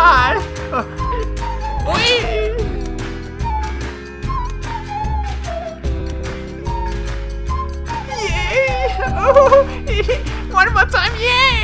god! Wait! Yay! Oh, one more time, yay!